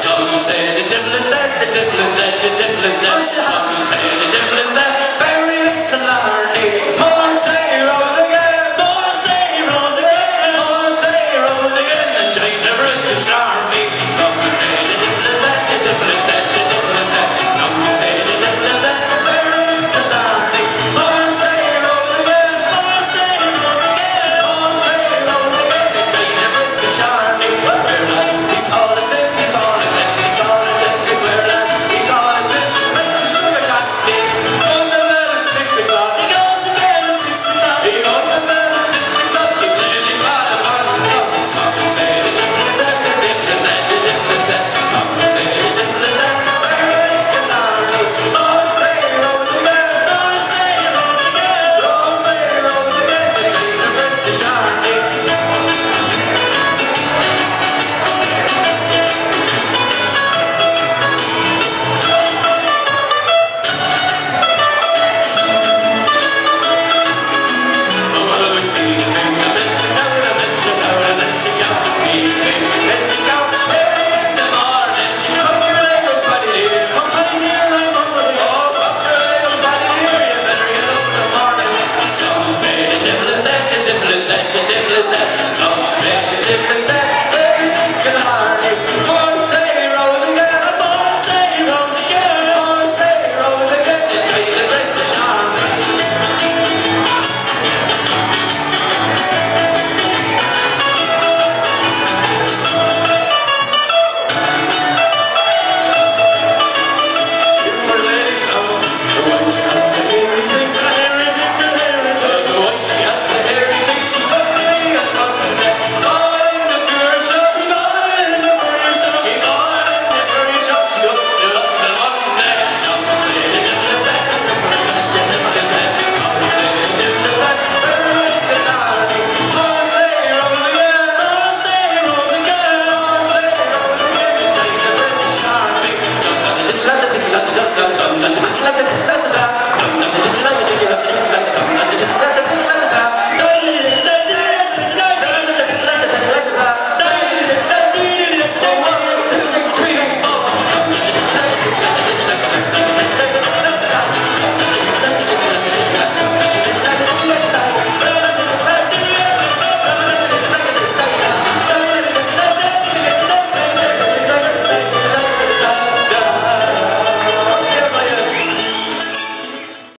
Some say the devil is dead, the devil is dead, the